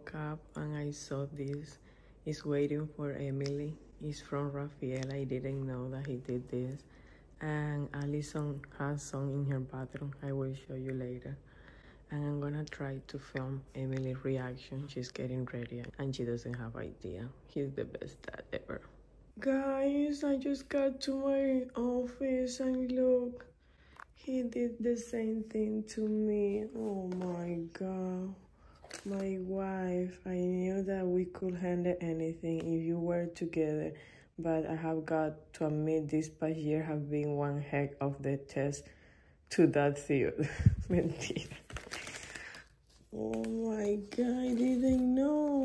woke up and I saw this. It's waiting for Emily. It's from Rafael. I didn't know that he did this. And Allison has some in her bathroom. I will show you later. And I'm gonna try to film Emily's reaction. She's getting ready and she doesn't have idea. He's the best dad ever. Guys, I just got to my office and look, he did the same thing to me. Oh my god. My wife, I knew that we could handle anything if you were together, but I have got to admit this past year have been one heck of the test to that theory. Mentira. Oh my god, I didn't know.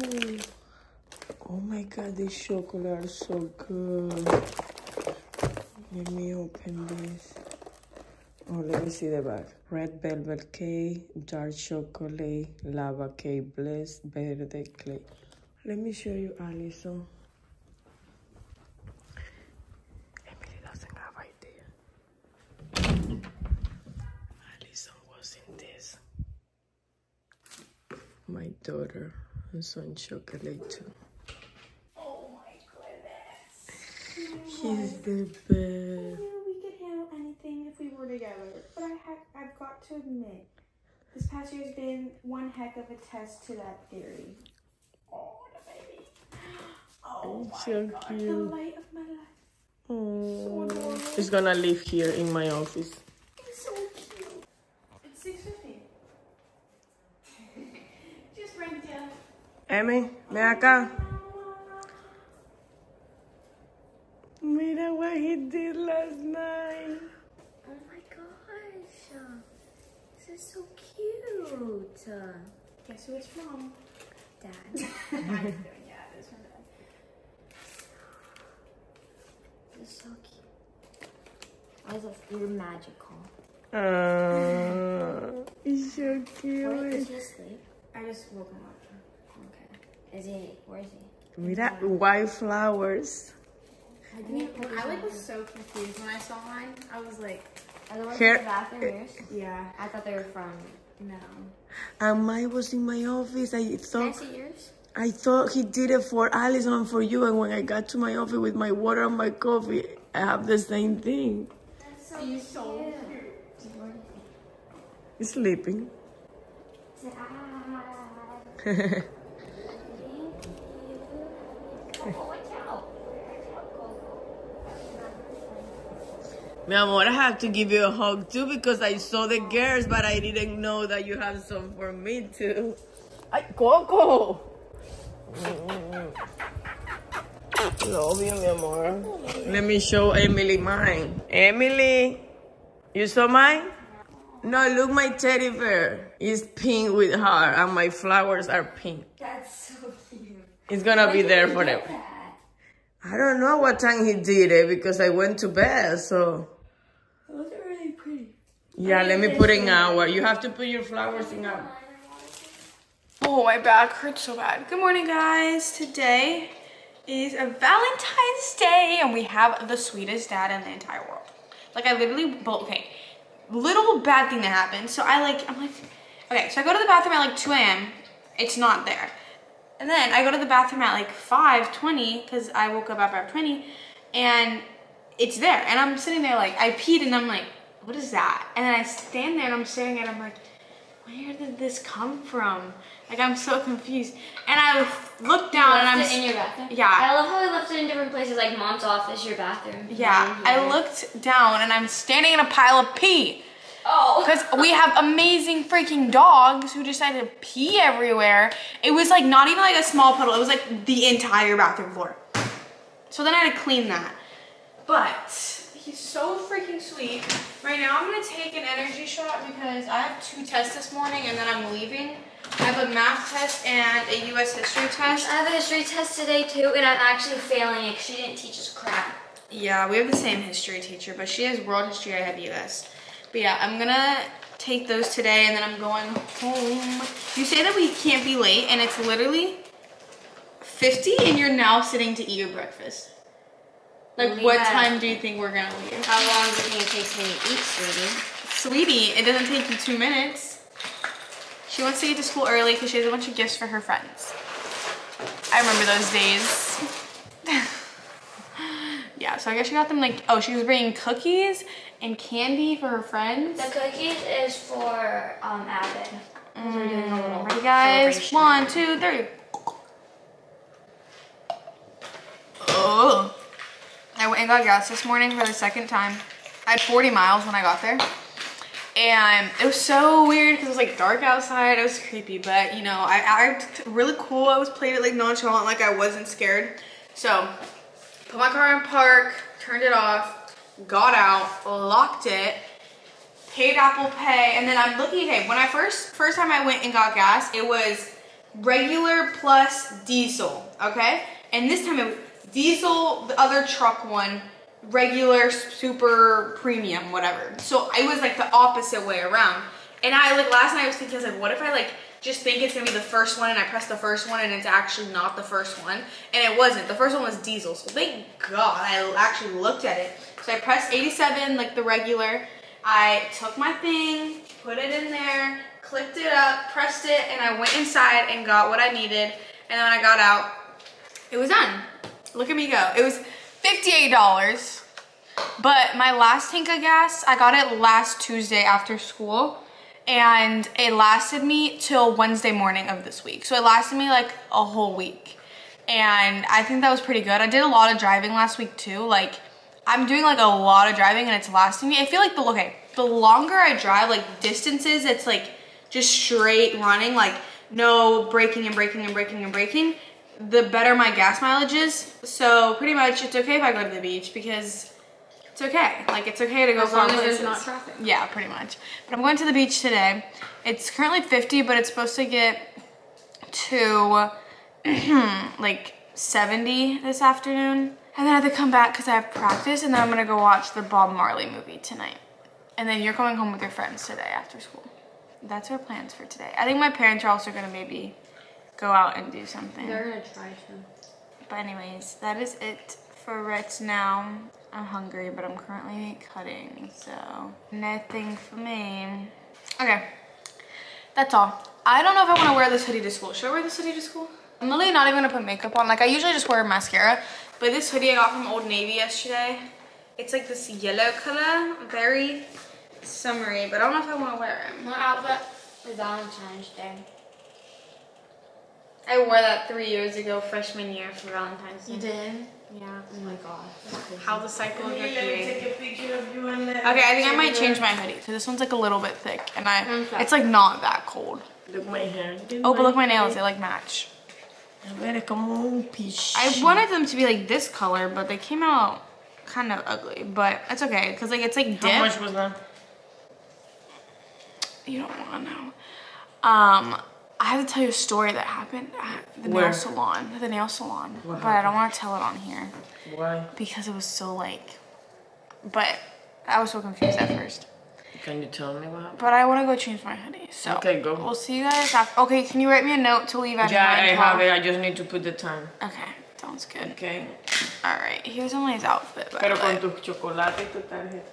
Oh my god, these chocolate are so good. Let me open this. Oh, let me see the back. Red velvet cake, dark chocolate, lava cake, bliss, verde clay. Let me show you Allison. Emily doesn't have idea. Allison was in this. My daughter and some chocolate too. Oh my goodness. He's the best. Knew we could handle anything if we were together. But I ha- I've got to admit, this past year's been one heck of a test to that theory. Oh, the baby. Oh my So god, the cute. light of my life. Oh, adorable. he's gonna live here in my office. He's so cute. It's 6.50. Just right down. Emmy, ven acá. Mira what he did last night. Oh my gosh. This is so cute. Guess who it's from? Dad. yeah, it is from Dad. This is so cute. I was you're magical. Uh, he's so Where is cute. he asleep? I just woke him up. Okay. Is he, where is he? Mira, white flowers. I didn't I like was so confused when I saw mine. I was like, Are the Here- bathroom eh, yeah, I thought they were from. no. And mine was in my office. I Can I thought see yours? I thought he did it for Allison and for you. And when I got to my office with my water and my coffee, I have the same thing. That's so He's so cute. cute. He's sleeping. Dad. Oh, watch out. Mi amor, I have to give you a hug too because I saw the girls, but I didn't know that you have some for me too. Ay, Coco! Love you, mi amor. Let me show Emily mine. Emily, you saw mine? No, look, my teddy bear is pink with heart, and my flowers are pink. That's so cute. It's gonna be there forever. I don't know what time he did it because I went to bed, so. Those are really pretty. Yeah, let me put in hour. You have to put your flowers in hour. Oh, my back hurts so bad. Good morning, guys. Today is a Valentine's Day, and we have the sweetest dad in the entire world. Like, I literally, well, okay, little bad thing that happened. So I like, I'm like, okay, so I go to the bathroom at like 2 a.m. It's not there. And then I go to the bathroom at like 5:20 because I woke up at 5:20, and it's there. And I'm sitting there like I peed, and I'm like, what is that? And then I stand there and I'm staring at. it, I'm like, where did this come from? Like I'm so confused. And I look down and I'm in your bathroom? Yeah. I love how we left it in different places, like mom's office, your bathroom. yeah. I looked down and I'm standing in a pile of pee. Oh. Because we have amazing freaking dogs who decided to pee everywhere. It was like not even like a small puddle, it was like the entire bathroom floor. So then I had to clean that. But he's so freaking sweet. Right now I'm gonna take an energy shot because I have two tests this morning and then I'm leaving. I have a math test and a US history test. I have a history test today too, and I'm actually failing it because she didn't teach us crap. Yeah, we have the same history teacher, but she has world history, I have US. But yeah, I'm gonna take those today and then I'm going home. You say that we can't be late and it's literally 50 and you're now sitting to eat your breakfast. Like what at- time do you think we're gonna leave? How long do you think it takes me to eat, sweetie? Sweetie, it doesn't take you two minutes. She wants to get to school early because she has a bunch of gifts for her friends. I remember those days. yeah, so I guess she got them like, oh, she was bringing cookies and candy for her friends. The cookies is for um Avid. 'cause We're doing a little Ready, guys? One, two, three. Oh. I got gas this morning for the second time. I had 40 miles when I got there. And it was so weird because it was like dark outside. It was creepy, but you know, I acted really cool. I was playing it like nonchalant, like I wasn't scared. So, put my car in park, turned it off, got out, locked it, paid Apple Pay, and then I'm looking. Okay, when I first first time I went and got gas, it was regular plus diesel. Okay, and this time it was diesel, the other truck one, regular, super premium, whatever. So I was like the opposite way around. And I like last night I was thinking, I was like, what if I like just think it's gonna be the first one and I press the first one and it's actually not the first one? And it wasn't. The first one was diesel. So thank God I actually looked at it. So I pressed 87, like the regular. I took my thing, put it in there, clicked it up, pressed it, and I went inside and got what I needed. And then when I got out, it was done. Look at me go. It was $58. But my last tank of gas, I got it last Tuesday after school. And it lasted me till Wednesday morning of this week. So it lasted me like a whole week. And I think that was pretty good. I did a lot of driving last week too. Like I'm doing like a lot of driving and it's lasting me. I feel like the okay, the longer I drive, like distances, it's like just straight running, like no braking and braking and braking and braking, the better my gas mileage is. So pretty much it's okay if I go to the beach because it's okay. Like it's okay to go As far long as there's not traffic. Yeah, pretty much. But I'm going to the beach today. It's currently 50, but it's supposed to get to like 70 this afternoon. And then I have to come back because I have practice, and then I'm gonna go watch the Bob Marley movie tonight. And then you're going home with your friends today after school. That's our plans for today. I think my parents are also gonna maybe go out and do something. They're gonna try to. But anyways, that is it for right now. I'm hungry, but I'm currently cutting, so nothing for me. Okay, that's all. I don't know if I want to wear this hoodie to school. Should I wear this hoodie to school? I'm literally not even gonna put makeup on. Like I usually just wear mascara, but this hoodie I got from Old Navy yesterday. It's like this yellow color, very summery, but I don't know if I want to wear it. My outfit for Valentine's Day. I wore that three years ago, freshman year for Valentine's Day. You did? Yeah. Oh my god. How the cycle of repeating. Take a picture of you and Okay, I think I might change my hoodie because this one's like a little bit thick and I it's like not that cold. Look my hair. Oh, but look my nails, they like match. A ver, es como un piche. I wanted them to be like this color, but they came out kind of ugly, but it's okay because like it's like How much was that? You don't want to know. Um, I have to tell you a story that happened at the Where? nail salon, the nail salon, What but I don't want to tell it on here Why? because it was so like. But I was so confused at first. Can you tell me what happened? But I want to go change my hoodie. So Okay, go. We'll see you guys after. Okay, can you write me a note to leave at Yeah, 9, I have it. I just need to put the time. Okay, sounds good. Okay. All right, here's Emily's outfit. By Pero the con way. tu chocolate y tu tarjeta.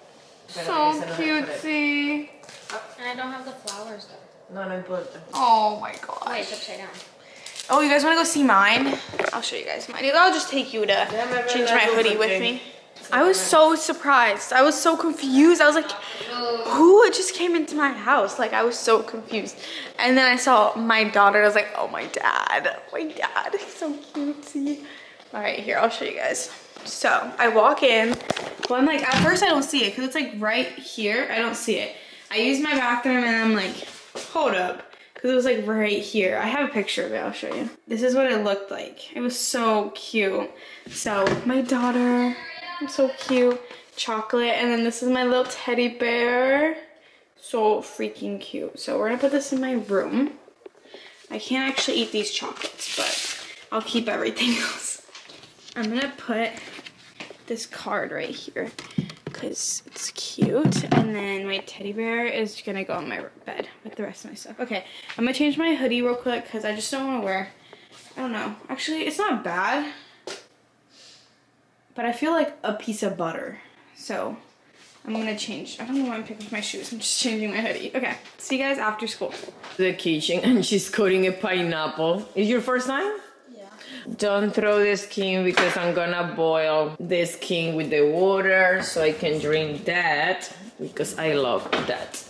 So ese no es el frente. cutesy. And I don't have the flowers though. No, no importa. Oh my god. Wait, it's upside down. Oh, you guys want to go see mine? I'll show you guys mine. I'll just take you to Déjame change my hoodie luz, with me. I was so surprised. I was so confused. I was like, who just came into my house? Like, I was so confused. And then I saw my daughter. and I was like, oh, my dad. My dad. He's so cutesy. All right, here, I'll show you guys. So I walk in. Well, I'm like, at first I don't see it because it's like right here. I don't see it. I use my bathroom and I'm like, hold up. Because it was like right here. I have a picture of it. I'll show you. This is what it looked like. It was so cute. So my daughter, I'm so cute. Chocolate. And then this is my little teddy bear. So freaking cute. So we're to put this in my room. I can't actually eat these chocolates, but I'll keep everything else. I'm gonna put this card right here because it's cute. And then my teddy bear is gonna go on my bed with the rest of my stuff. Okay, I'm gonna change my hoodie real quick because I just don't wanna wear, I don't know. Actually, it's not bad, but I feel like a piece of butter. So I'm gonna change. I don't know why I'm picking up my shoes. I'm just changing my hoodie. Okay. See you guys after school. The kitchen and she's cutting a pineapple. Is your first time? Yeah. Don't throw the skin because I'm gonna boil the skin with the water so I can drink that because I love that.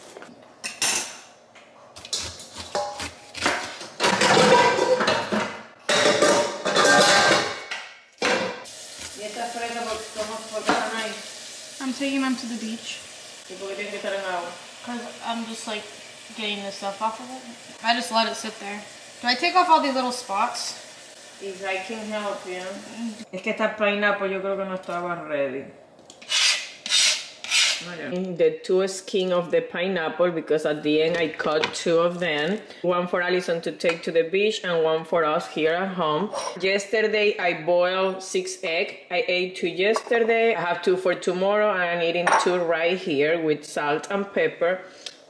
I'm taking them to the beach. Because I'm just like getting this stuff off of it. I just let it sit there. Do I take off all these little spots? If I can help you. Es que esta pineapple yo creo que no estaba ready. The two skin of the pineapple because at the end I cut two of them. One for Allison to take to the beach and one for us here at home. Yesterday I boiled six egg I ate two yesterday. I have two for tomorrow and I'm eating two right here with salt and pepper.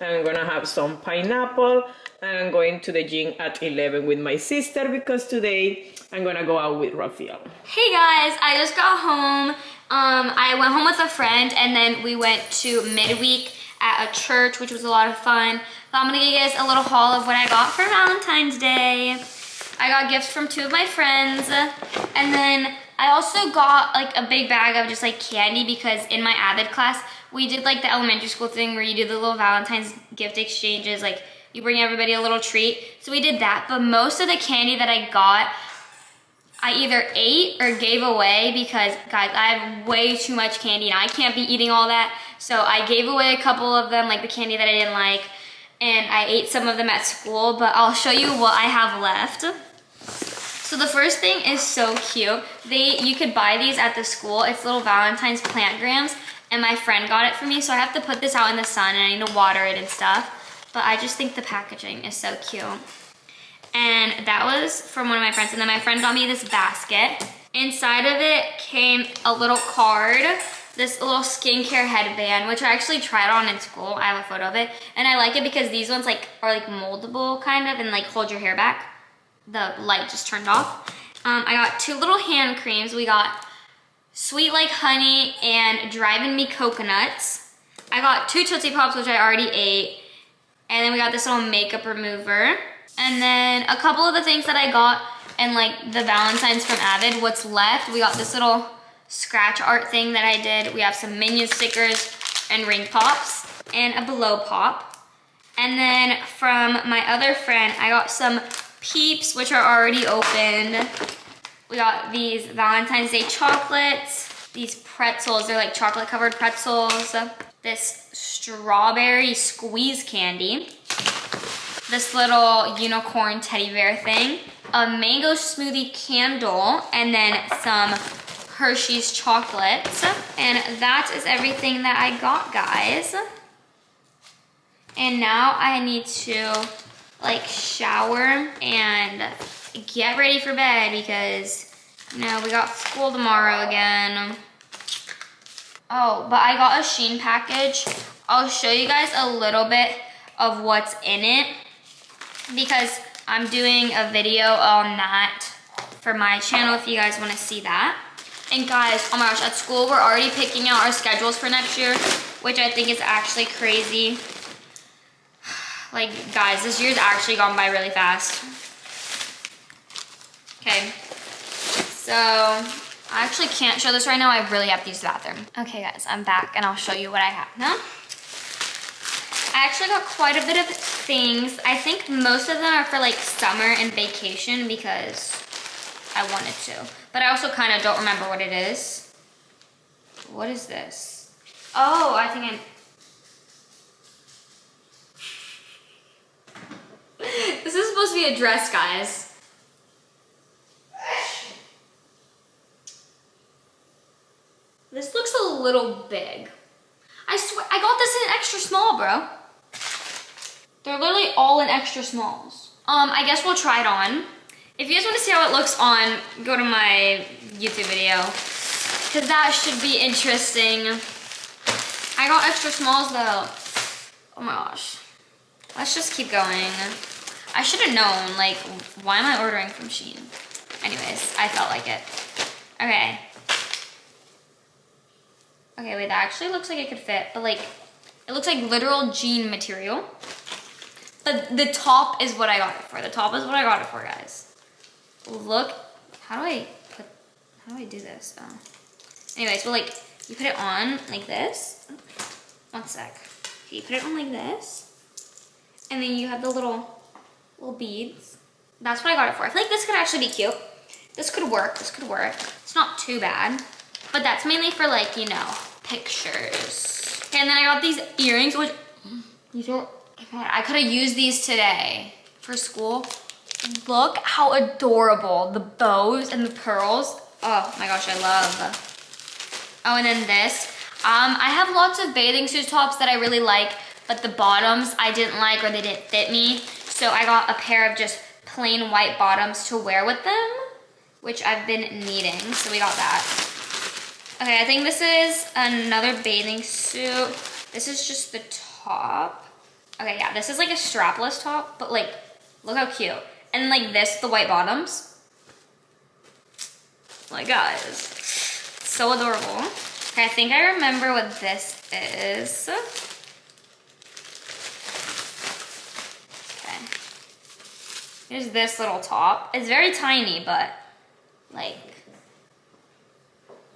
I'm gonna have some pineapple and I'm going to the gym at 11 with my sister because today I'm gonna go out with Rafael. Hey guys, I just got home. Um, I went home with a friend and then we went to midweek at a church, which was a lot of fun. So I'm gonna give you guys a little haul of what I got for Valentine's Day. I got gifts from two of my friends. And then I also got like a big bag of just like candy because in my Avid class, we did like the elementary school thing where you do the little Valentine's gift exchanges, like you bring everybody a little treat. So we did that, but most of the candy that I got I either ate or gave away because, guys, I have way too much candy and I can't be eating all that. So I gave away a couple of them, like the candy that I didn't like, and I ate some of them at school, but I'll show you what I have left. So the first thing is so cute. They You could buy these at the school. It's little Valentine's plant grams and my friend got it for me, so I have to put this out in the sun and I need to water it and stuff. But I just think the packaging is so cute. And that was from one of my friends. And then my friend got me this basket. Inside of it came a little card, this little skincare headband, which I actually tried on in school. I have a photo of it. And I like it because these ones like are like moldable kind of and like hold your hair back. The light just turned off. Um, I got two little hand creams. We got Sweet Like Honey and Driving Me Coconuts. I got two Tootsie Pops, which I already ate. And then we got this little makeup remover. And then a couple of the things that I got and like the Valentine's from Avid, what's left, we got this little scratch art thing that I did. We have some Minion stickers and ring pops and a blow pop. And then from my other friend, I got some peeps, which are already open. We got these Valentine's Day chocolates, these pretzels, they're like chocolate covered pretzels, this strawberry squeeze candy, this little unicorn teddy bear thing, a mango smoothie candle, and then some Hershey's chocolates. And that is everything that I got, guys. And now I need to like shower and get ready for bed because you know, we got school tomorrow again. Oh, but I got a Shein package. I'll show you guys a little bit of what's in it because I'm doing a video on that for my channel if you guys want to see that. And guys, oh my gosh, at school we're already picking out our schedules for next year, which I think is actually crazy. Like, guys, this year's actually gone by really fast. Okay, so I actually can't show this right now. I really have to use the bathroom. Okay, guys, I'm back and I'll show you what I have now. I actually got quite a bit of things. I think most of them are for like summer and vacation because I wanted to. But I also kind of don't remember what it is. What is this? Oh, I think I'm... this is supposed to be a dress, guys. This looks a little big. I swear, I got this in extra small, bro. They're literally all in extra smalls. Um, I guess we'll try it on. If you guys want to see how it looks on, go to my YouTube video. Because that should be interesting. I got extra smalls though. Oh my gosh. Let's just keep going. I should have known, like, why am I ordering from Shein? Anyways, I felt like it. Okay. Okay, wait, that actually looks like it could fit, but like, it looks like literal jean material. But the top is what I got it for. The top is what I got it for, guys. Look, how do I put, how do I do this? Oh. Anyways, well like, you put it on like this. One sec. Okay, you put it on like this. And then you have the little, little beads. That's what I got it for. I feel like this could actually be cute. This could work, this could work. It's not too bad. But that's mainly for like, you know, pictures. And then I got these earrings, which, these are, I could have used these today for school. Look how adorable the bows and the pearls. Oh my gosh, I love. Oh, and then this. Um, I have lots of bathing suit tops that I really like, but the bottoms I didn't like or they didn't fit me. So I got a pair of just plain white bottoms to wear with them, which I've been needing. So we got that. Okay, I think this is another bathing suit. This is just the top. Okay, yeah, this is like a strapless top, but like, look how cute. And like this, the white bottoms. Like guys, so adorable. Okay, I think I remember what this is. Okay. Here's this little top. It's very tiny, but like,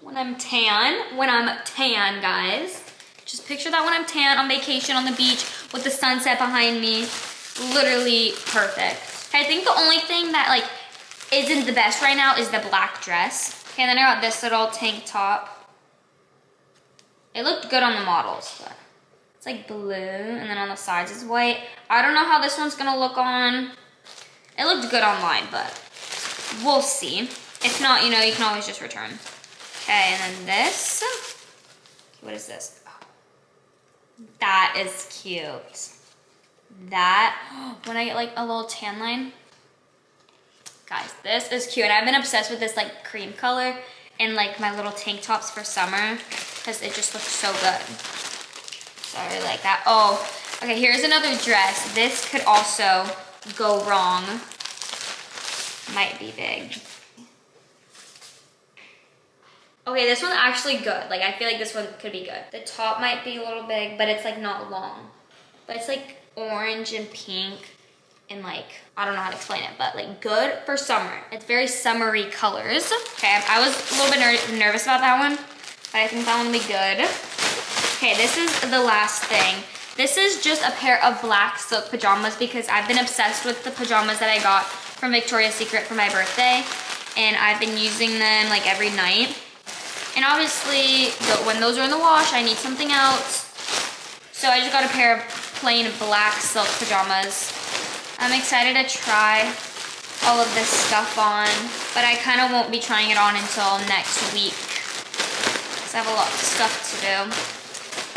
when I'm tan, when I'm tan, guys. Just picture that when I'm tan on vacation on the beach with the sunset behind me. Literally perfect. I think the only thing that like isn't the best right now is the black dress. Okay, and then I got this little tank top. It looked good on the models, but it's like blue, and then on the sides is white. I don't know how this one's gonna look on. It looked good online, but we'll see. If not, you know, you can always just return. Okay, and then this. What is this? That is cute. That, when I get like a little tan line, guys, this is cute. And I've been obsessed with this like cream color in like my little tank tops for summer because it just looks so good. So I really like that. Oh, okay, here's another dress. This could also go wrong. Might be big. Okay, this one's actually good. Like, I feel like this one could be good. The top might be a little big, but it's like not long. But it's like orange and pink and like, I don't know how to explain it, but like good for summer. It's very summery colors. Okay, I was a little bit ner nervous about that one, but I think that one will be good. Okay, this is the last thing. This is just a pair of black silk pajamas because I've been obsessed with the pajamas that I got from Victoria's Secret for my birthday. And I've been using them like every night. And obviously, when those are in the wash, I need something else. So I just got a pair of plain black silk pajamas. I'm excited to try all of this stuff on, but I kind of won't be trying it on until next week. Because I have a lot of stuff to do.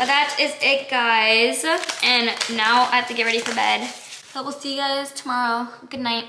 But that is it, guys. And now I have to get ready for bed. So we'll see you guys tomorrow. Good night.